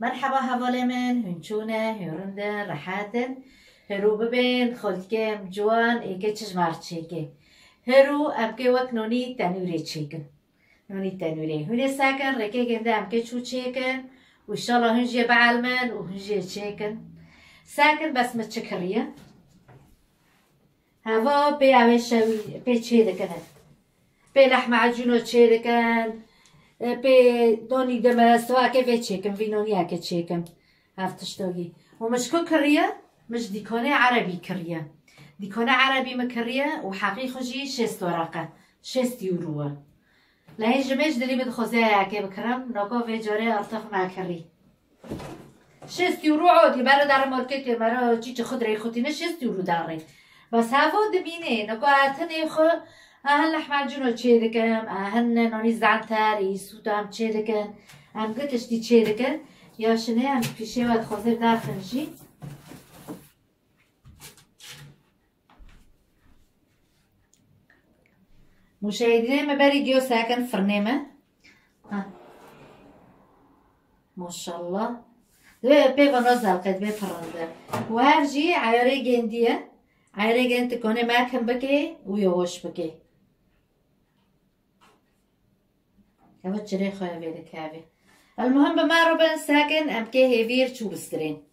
مرحبا حواله من هنچونه هرنده راحتن هرو ببین خلکم جوان ایگه چشمار چیگه. هرو ابگه وک نونی تنوری چیگن نونی تنوری. هونه ساکن رکه گنده ابگه چو چیگن و انشالله هنجي بعلمن وهنجي چیکن ساکن بس ما تشكريه هوا بي اوه شوي بي چه دکنه بي لحم عجونو چه بي دوني دمه سواكه بي چيكم فينوني اكه چيكم هفتشتوغي ومش كو كريه مش ديكونه عربي كريه ديكونه عربي مكريه وحقيقه جي شست ورقه شست يوروه لهي جميش دلي بد خوزه اكه بكرم نوكو في جوري ارتخ ما كري شست يورو عادي برا در ماركت مرا چی خود ري خوتينه شست يورو داره بس هوا دبینه نکو اتنه خو اهل لحم جنو چه دکم اهل نانی زعنتر ایسود هم دکن؟ هم گتش دی دکن؟ یا شنه هم پیشه ود خوزر در خنجی مشاهدين مباري جيو ساكن فرنيمة ها ما شاء الله ده بيفا نوزل قد بيفرنده وهرجي عياري جندية عياري جند تكوني ماكن بكي ويوش بكي وجري خويا بيدك هابي المهم ما روبن ساكن ام كي هيفير شو بسترين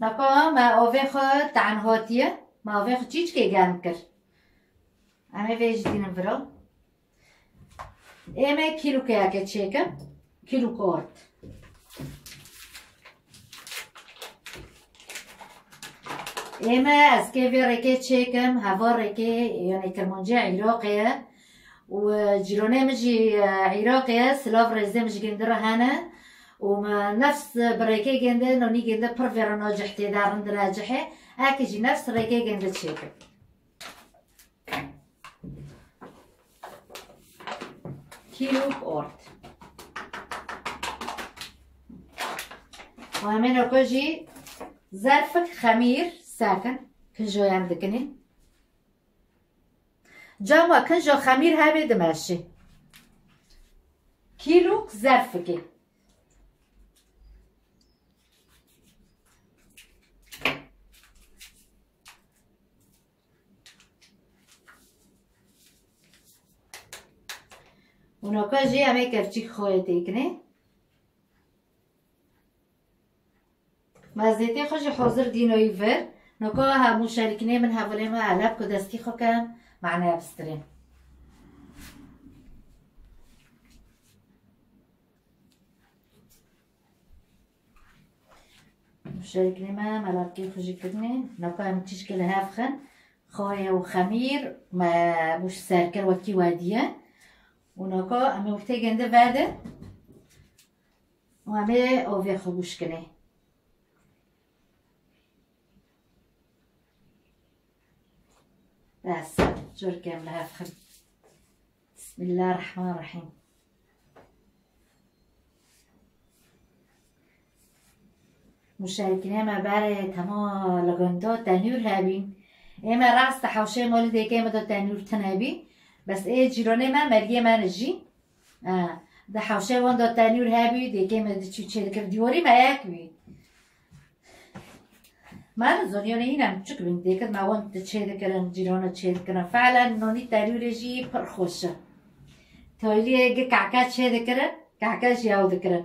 نقا ما اوفيخ تاع هوتيه ما اوفيخ تشيش كي غانكر أنا فيج دين برو ايما كيلو كياكه تشيكه كيلو كورت که وی رکه چیکم هوا رکه یعنی کرمانجه عراقیه و جیرونه مجی عراقیه سلاف رزده مجی گندره هنه وما نفس بريكي جنده نوني جنده برفيرا ناجح تدارن دراجحه هكذا نفس ريكي جنده تشيكل كيلو أورت وهمين ركوجي ظرفك خمير ساكن كنجو يندكني جاما كنجو خمير هابي دماشي كيلو ظرفكي اوناکا جی همه کرچی خواهد دیکنه مزدیتی خوش حاضر دینوی ور. همو شریکنه من حواله ما علب که دستی خوکم معنی ابسترین شریکنه ما ملابکی خوشی کردنه. نکا هم چیش که لحفخن خواهی و خمیر ما سرکر وکی وادیه. اوناکا همه وقتی گنده وده و همه آوی خوبوش العسل جور كاملها فخم بسم الله الرحمن الرحيم. مشاركينا ما بعض تما لغندو تنور هابين اما رأس تحوشي مولد ايكا اما دو تنور تنابي بس اي جيروني ما مريم أنا جي آه ده حوشي وان دو تنور هابي ديكا اما دو تشوشي دكر ديوري ما ياكوي من زنیانه اینم چک بین دیگه ما وان دا چه کرن جیرانه چه کرن فعلا نونی تنور جی پر خوشه. تایلی اگه کعکا چه کرن کعکاش یاو کرن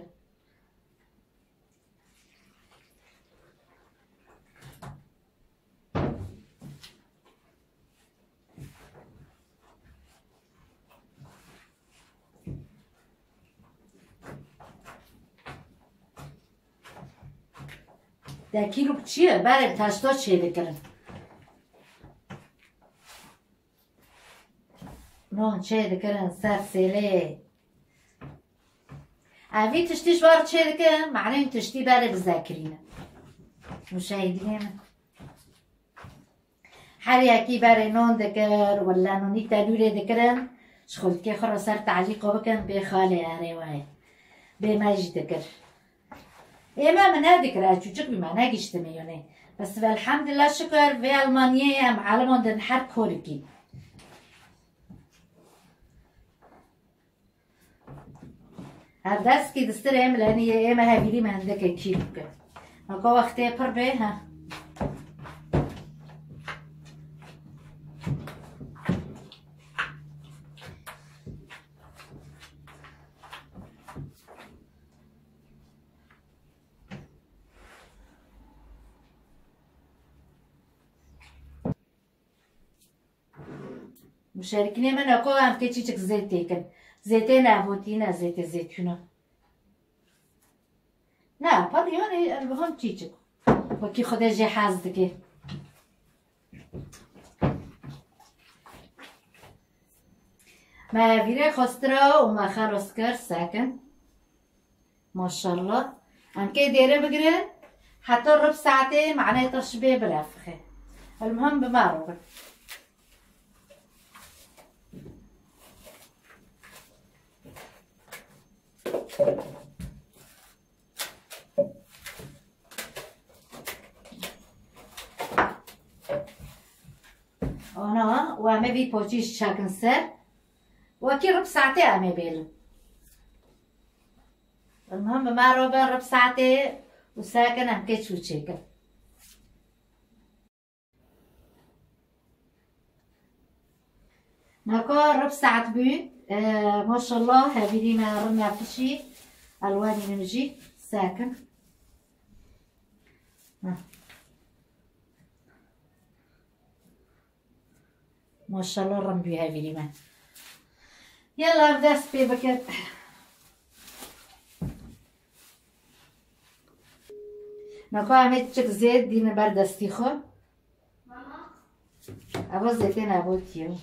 ده کیلو چیه؟ بله تشتا چیه بکرن نون چه دکرن سر سیله. اوی تشتیش بار چه دکن معنی تشتی بره بذاکرینه مشاهدین. هر یکی بره نون دکر ولا نونی تلوله دکرن شخول که خرا سر خاله اره وای. به مجد دکر. اما من هذيك راه çocuk bir mana geçtim yani. Bas ve elhamdülillah şükür ve Almanya'ya معلمون her korki. هردست که دستر ام لانی ام هبیری من دکه کیلو که. مگه وقتی پر به ها. مشاركين من اكو هم كي تشيك زيت تيكن زيتين ابوتينا زيت زيتونة نه پا دیانه المهم چیچک و کی خدا جه حز دکه ما ویره خسترا و ما خلاص کر ساکن ماشاءالله هم که دیره بگیرن حتی رب ساعته معناه تشبيه برافخه المهم بمارو آنا و همه بی پاچیش چکن سر و کی رب ساعته همه بیل المهم ما رو بر رب ساعته و ساکن هم که چو آه، ما شاء الله هذه ما رمي فشي الوان من جي ساكن ما شاء الله رم بها فيليمان يلا بدا سبي بكر. ما نكو عملت تشك زيت دينا بردستي خو ماما؟ أبو زيتين أبو تيو.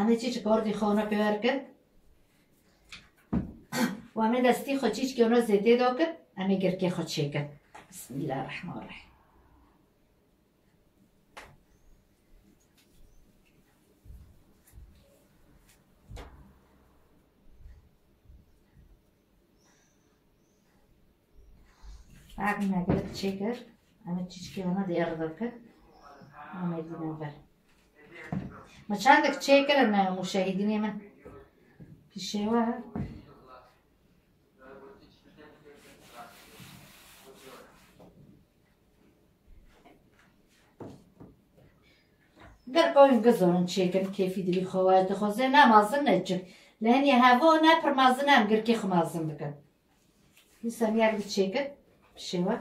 همه چی چکار دی خانه کرد. و همه دستی خود چیچ که اونا زیده دا کرد همه گرکه خود کرد. بسم الله الرحمن الرحیم. عقل نگرد چه کرد همه چیچ که اونا دیار دا کرد همه دینه بر ما چندک چه کرد مشاهدین من پیشه و در قایم گذارن چیکن کیفی دلی خواه دخوازه نمازن نجن لانی هوا نه پر مازن هم گر که خمازن بکن نیستم یک دی چیکن شوا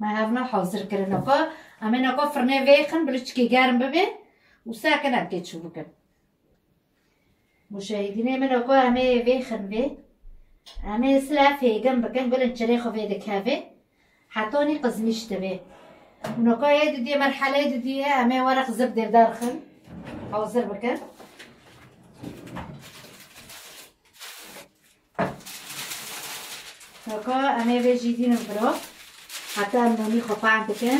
ما حاضر کردن که امین اگه فرنة ویخن بلوچ که گرم ببه و ساکن هم که چوب کن مشاهدین امین اگه امه ویخن بی امه سلا فیگن بکن بلن چریخ و ویده که بی حتی نی قزمیش دبی اون اگه یه دیگه مرحله دیگه امه ورق زب دردار دارخن حاضر بکن Така, аме веќе единен брод, а таа на ми хопан така,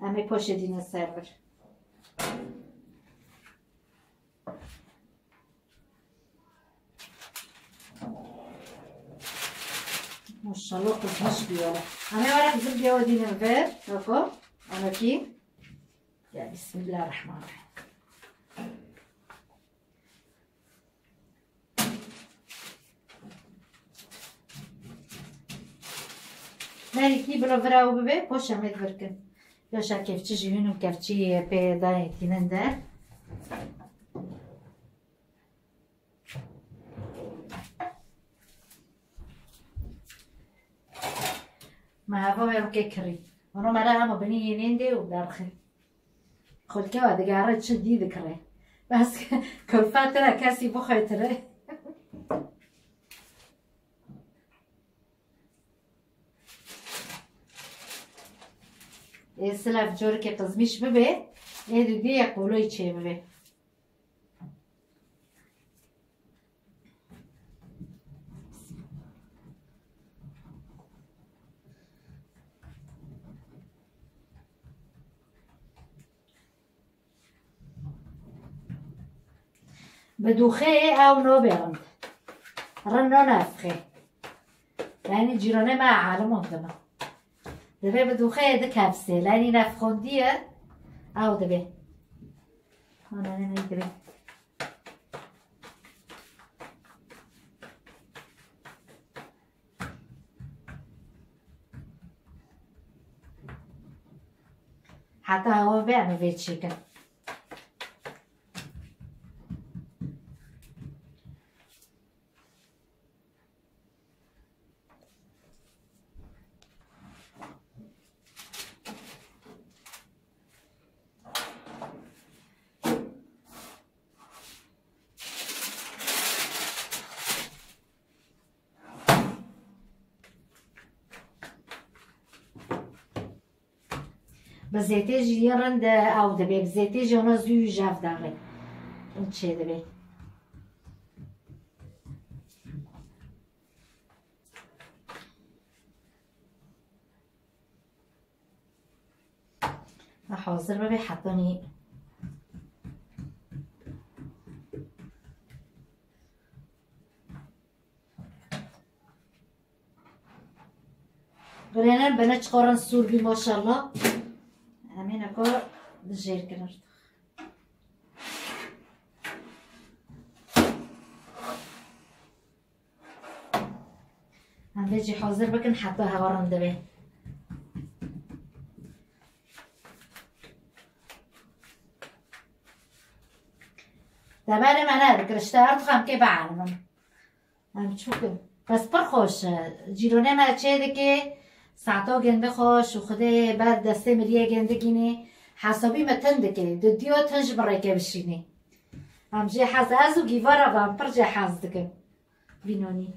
аме поше единен сервер. ما شاء الله قزمش بيولا أنا ورق زبده ودي نبات هكا أنا كي بسم الله الرحمن الرحيم Nereki bula vrau bebe poşa med vrken. Yaşa kefçi jünüm kefçi pe da etinen der. ما هوا ويرو كيكري ونو مرا هم بني ينين دي ودارخي خود كوا دقارة شدي ذكري بس كل فترة كاسي بخي سلف جور که قزمیش ببه این دیگه یک قولوی چه ببه بدوخه او نو بیرند رن نو نفخه یعنی جیرانه ما عالم هم دەبێ بە دووخەیە دەکاپسێ لانی نافخۆندیە ئاو دەبێ نەگرێ حتی ئەوە بیانە بێت چیکە بە زێتێژی یە ڕەندە ئەو دەبێت زێتێژی ئەوە زووی ژاف داڕێ چێ دەبێت حاضر حەتەنی Grenel bana çıkaran surbi maşallah. Hemen ako هم بيجي حاضر بكن حتى هورم دبي تمام من هذا اشتهرت خم که بعلمم هم چوکم بس پر خوش جیرونه ما چه که ساعتا گنده خوش و خوده بعد دسته ملیه گنده گینه حسابی متنده که دو دیو تنج برای که بشینه هم جه حز از و گیوارا و هم پر جه حز دکم بینونی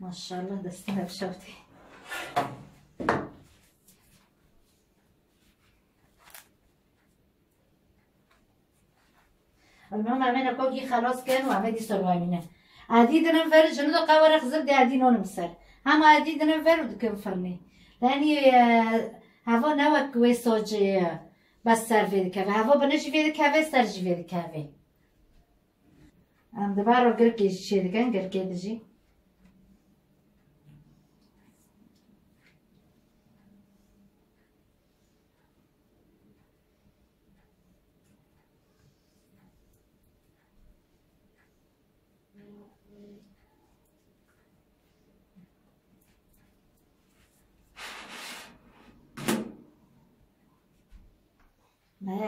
ماشاءالله دسته نبشوتی المهم همه نکاکی خلاص کن و همه دی عادي دنفر جنود قوارق زرد عادي نون مسر هم عادي دنفر ودكم فرني لاني آه، هوا نوك ويسوجي آه، بس سر في الكافي هوا بنش في الكافي سر في الكافي ام دبارو قرقي شيركن قرقي دجي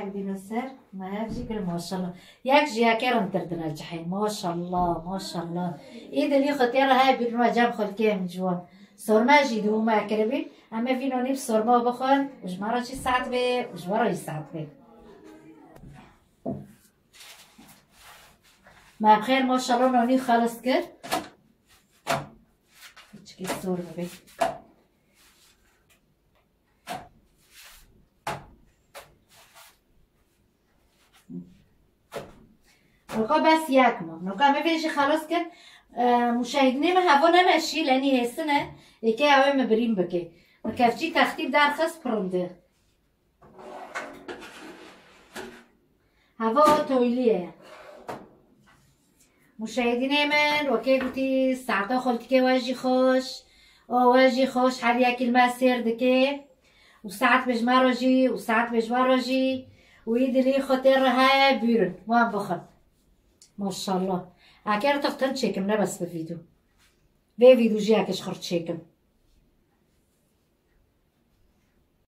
ياك ديما السير ما يجي كل ما شاء الله. ياك جي كير تردنا الجحيم. ما شاء الله ما شاء الله. اذا لي خطير هاي بالما جام خل كام جوا جي دو ما كربي أما فينو نيب صرما بخل وجمرة شي ساعات بي وجمرة شي ساعات بي. ما بخير ما شاء الله نوني خلص كر. كي الصور بي. نوكا بس ياكمو نوكا ما فيش خلاص كان مشاهدين ما هوا نمشي لاني هي سنة يكي هوا مبرين بكي مكافتي تختيب دار خاص برنده هوا تويلية مشاهدين من وكي قلتي ساعتا خلتي كي واجي خوش. او واجي خوش. هر يكي المسير دكي وساعت بجماروجي وساعت بجماروجي ويدي لي خطير هاي بيرن وان بخط ما شاء الله اگر تختن چکم نه بس به ویدو به ویدو جی اکش خورد چکم.